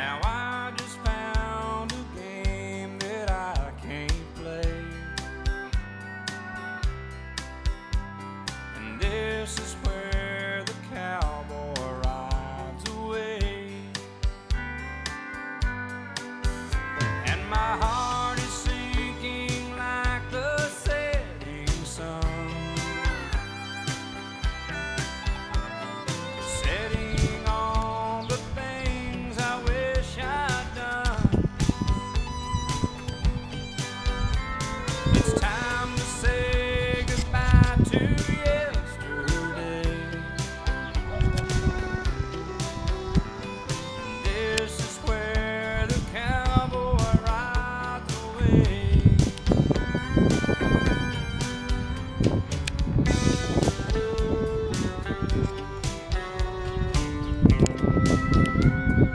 Now I